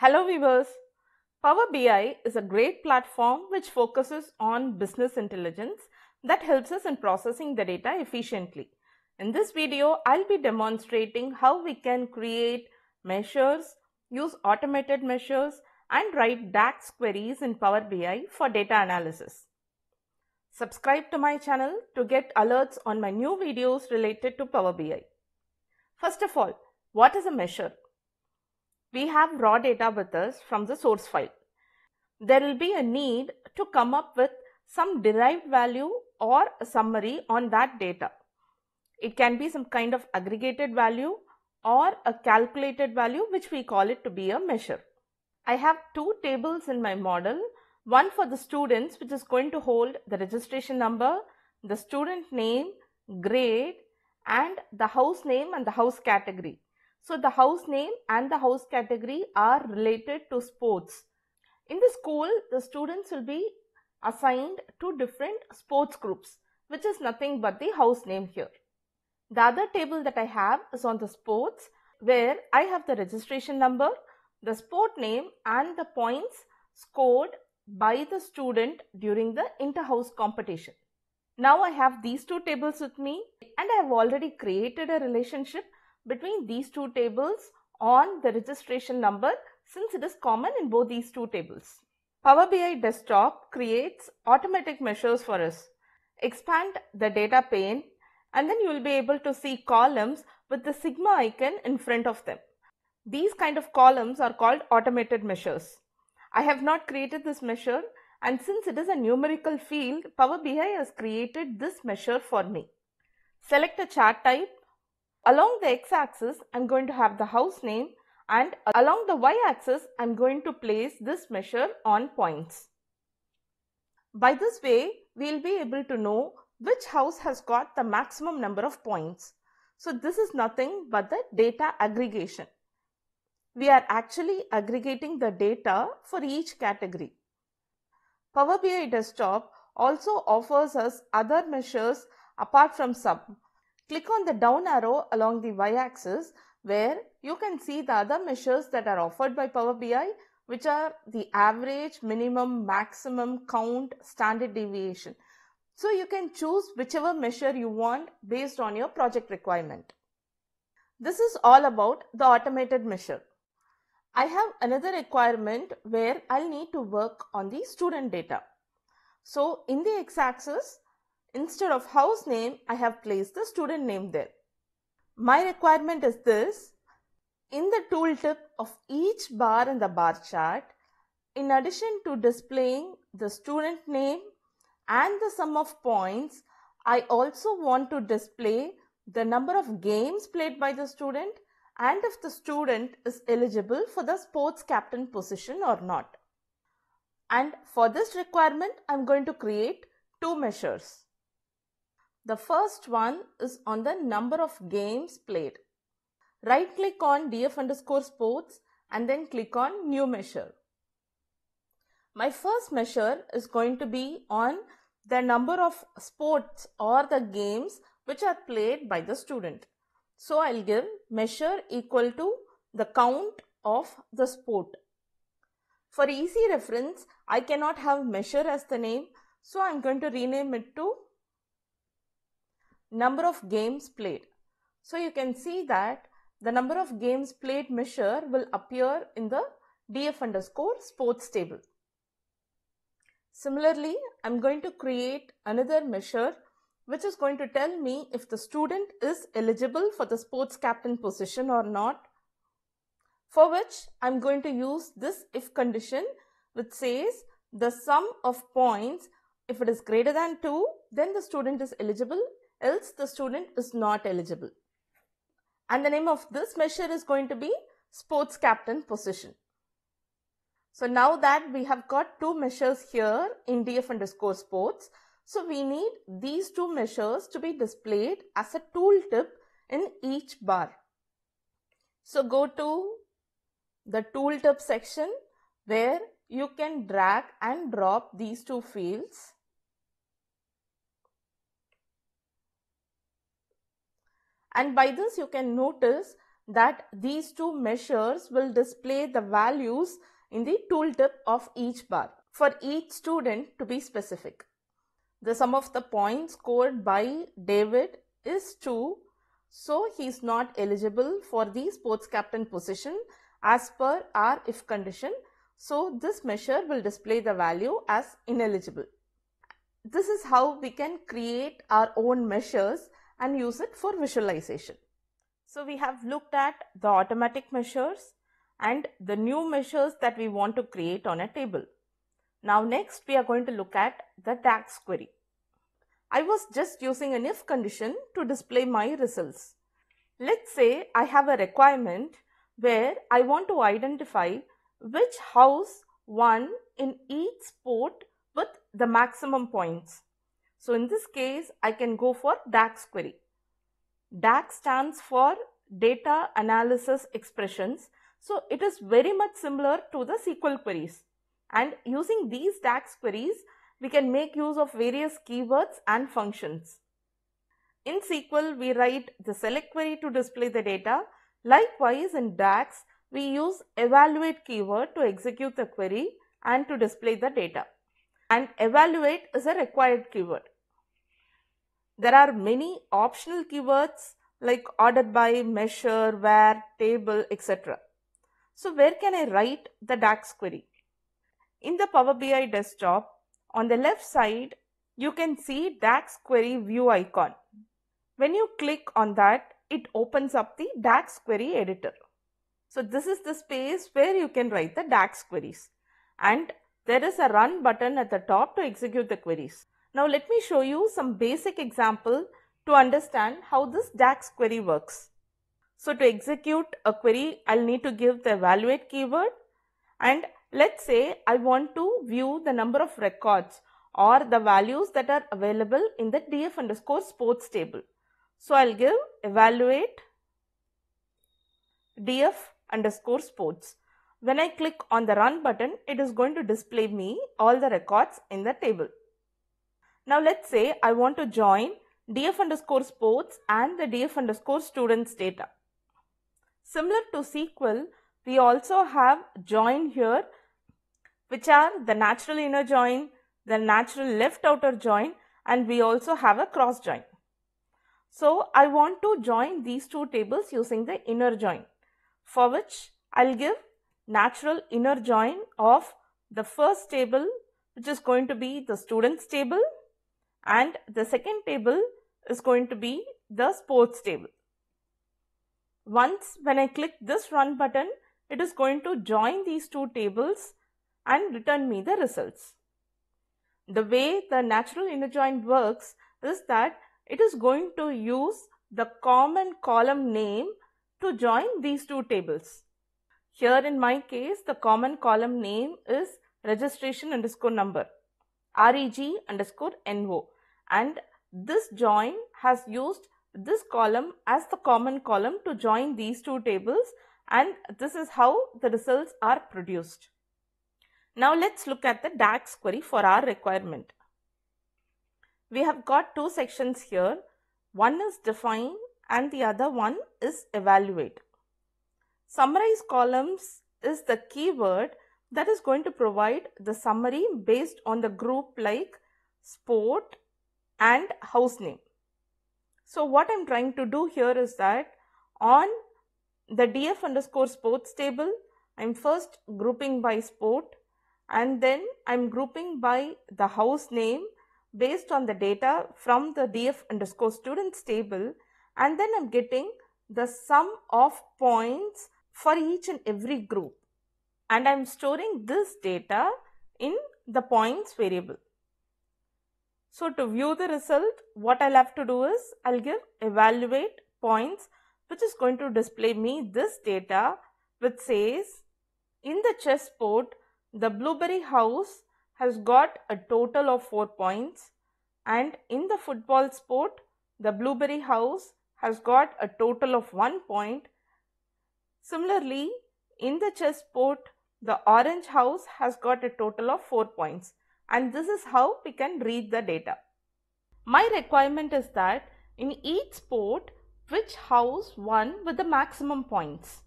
Hello viewers. Power BI is a great platform which focuses on business intelligence that helps us in processing the data efficiently. In this video, I'll be demonstrating how we can create measures, use automated measures and write DAX queries in Power BI for data analysis. Subscribe to my channel to get alerts on my new videos related to Power BI. First of all, what is a measure? We have raw data with us from the source file. There will be a need to come up with some derived value or a summary on that data. It can be some kind of aggregated value or a calculated value which we call it to be a measure. I have two tables in my model, one for the students which is going to hold the registration number, the student name, grade and the house name and the house category. So the house name and the house category are related to sports. In the school, the students will be assigned to different sports groups, which is nothing but the house name here. The other table that I have is on the sports where I have the registration number, the sport name and the points scored by the student during the inter-house competition. Now I have these two tables with me and I have already created a relationship between these two tables on the registration number since it is common in both these two tables. Power BI desktop creates automatic measures for us. Expand the data pane and then you will be able to see columns with the sigma icon in front of them. These kind of columns are called automated measures. I have not created this measure and since it is a numerical field, Power BI has created this measure for me. Select a chart type. Along the x-axis, I'm going to have the house name and along the y-axis, I'm going to place this measure on points. By this way, we'll be able to know which house has got the maximum number of points. So this is nothing but the data aggregation. We are actually aggregating the data for each category. Power BI Desktop also offers us other measures apart from sum. Click on the down arrow along the y-axis where you can see the other measures that are offered by Power BI which are the average, minimum, maximum, count, standard deviation. So you can choose whichever measure you want based on your project requirement. This is all about the automated measure. I have another requirement where I'll need to work on the student data. So in the x-axis, instead of house name, I have placed the student name there. My requirement is this. In the tooltip of each bar in the bar chart, in addition to displaying the student name and the sum of points, I also want to display the number of games played by the student and if the student is eligible for the sports captain position or not. And for this requirement, I'm going to create two measures. The first one is on the number of games played. Right click on df underscore sports and then click on new measure. My first measure is going to be on the number of sports or the games which are played by the student. So I'll give measure equal to the count of the sport. For easy reference, I cannot have measure as the name. So I'm going to rename it to number of games played. So you can see that the number of games played measure will appear in the df underscore sports table. Similarly, I'm going to create another measure which is going to tell me if the student is eligible for the sports captain position or not. For which I'm going to use this if condition which says the sum of points if it is greater than 2 then the student is eligible else the student is not eligible. And the name of this measure is going to be sports captain position. So now that we have got two measures here in df underscore sports, so we need these two measures to be displayed as a tooltip in each bar. So go to the tooltip section where you can drag and drop these two fields. And by this you can notice that these two measures will display the values in the tooltip of each bar for each student to be specific. The sum of the points scored by David is 2 so he is not eligible for the sports captain position as per our if condition. So this measure will display the value as ineligible. This is how we can create our own measures and use it for visualization. So we have looked at the automatic measures and the new measures that we want to create on a table. Now next we are going to look at the DAX query. I was just using an if condition to display my results. Let's say I have a requirement where I want to identify which house won in each sport with the maximum points. So in this case, I can go for DAX query. DAX stands for data analysis expressions. So it is very much similar to the SQL queries. And using these DAX queries, we can make use of various keywords and functions. In SQL, we write the select query to display the data. Likewise, in DAX, we use evaluate keyword to execute the query and to display the data. And evaluate is a required keyword. There are many optional keywords like ordered by, measure, where, table, etc. So where can I write the DAX query? In the Power BI desktop, on the left side, you can see DAX query view icon. When you click on that, it opens up the DAX query editor. So this is the space where you can write the DAX queries. And there is a run button at the top to execute the queries. Now let me show you some basic example to understand how this DAX query works. So to execute a query, I'll need to give the evaluate keyword and Let's say I want to view the number of records or the values that are available in the df underscore sports table. So I'll give evaluate df underscore sports. When I click on the run button, it is going to display me all the records in the table. Now let's say I want to join df underscore sports and the df underscore students data. Similar to SQL, we also have join here which are the natural inner join, the natural left outer join and we also have a cross join. So I want to join these two tables using the inner join for which I'll give natural inner join of the first table which is going to be the students table and the second table is going to be the sports table. Once when I click this run button, it is going to join these two tables and return me the results. The way the natural inner join works is that it is going to use the common column name to join these two tables. Here in my case, the common column name is registration underscore number, reg underscore no and this join has used this column as the common column to join these two tables and this is how the results are produced. Now let's look at the DAX query for our requirement. We have got two sections here. One is define and the other one is evaluate. Summarize columns is the keyword that is going to provide the summary based on the group like sport and house name. So what I'm trying to do here is that on the df underscore sports table, I'm first grouping by sport and then I'm grouping by the house name based on the data from the df underscore students table and then I'm getting the sum of points for each and every group and I'm storing this data in the points variable. So to view the result what I'll have to do is I'll give evaluate points which is going to display me this data which says in the chessboard the Blueberry House has got a total of 4 points and in the football sport, the Blueberry House has got a total of 1 point. Similarly, in the chess sport, the Orange House has got a total of 4 points and this is how we can read the data. My requirement is that in each sport, which house won with the maximum points.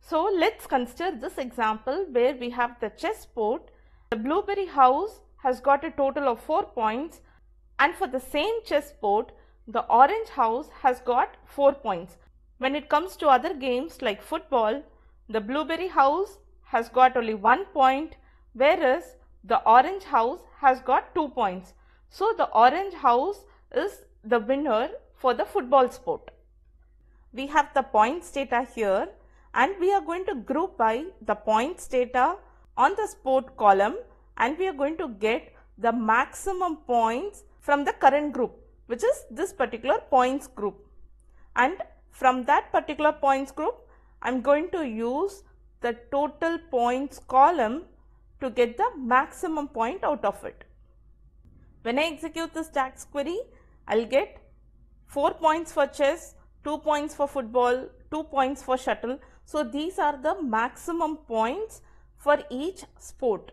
So let's consider this example where we have the chessboard. The blueberry house has got a total of 4 points and for the same chessboard the orange house has got 4 points. When it comes to other games like football, the blueberry house has got only 1 point whereas the orange house has got 2 points. So the orange house is the winner for the football sport. We have the points data here and we are going to group by the points data on the sport column and we are going to get the maximum points from the current group which is this particular points group and from that particular points group I am going to use the total points column to get the maximum point out of it. When I execute this DAX query, I will get 4 points for chess, 2 points for football, 2 points for shuttle. So, these are the maximum points for each sport.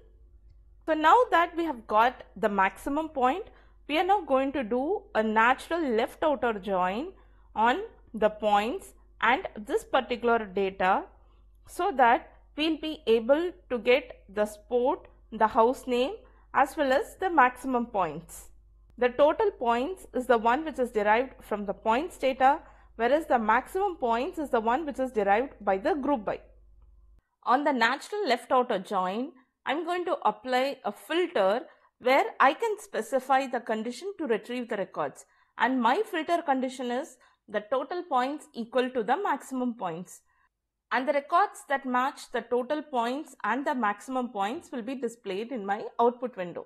So, now that we have got the maximum point, we are now going to do a natural left outer join on the points and this particular data so that we will be able to get the sport, the house name as well as the maximum points. The total points is the one which is derived from the points data whereas the maximum points is the one which is derived by the group by. On the natural left outer join, I am going to apply a filter where I can specify the condition to retrieve the records and my filter condition is the total points equal to the maximum points and the records that match the total points and the maximum points will be displayed in my output window.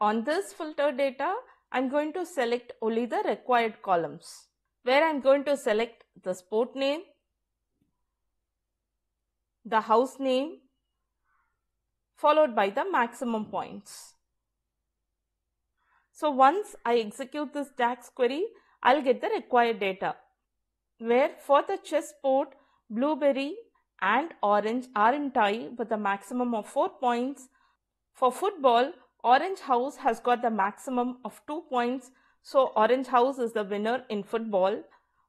On this filter data, I'm going to select only the required columns where I'm going to select the sport name, the house name followed by the maximum points. So once I execute this DAX query, I'll get the required data where for the chess chessboard Blueberry and Orange are in tie with a maximum of 4 points. For football, Orange House has got the maximum of 2 points. So, Orange House is the winner in football.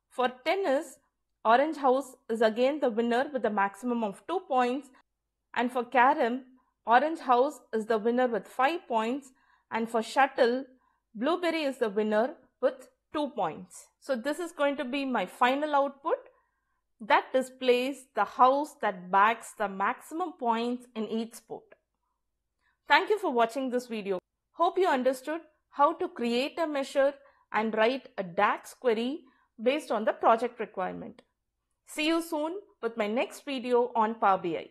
For tennis, Orange House is again the winner with a maximum of 2 points. And for carom, Orange House is the winner with 5 points. And for shuttle, Blueberry is the winner with 2 points. So, this is going to be my final output that displays the house that bags the maximum points in each sport. Thank you for watching this video. Hope you understood how to create a measure and write a DAX query based on the project requirement. See you soon with my next video on Power BI.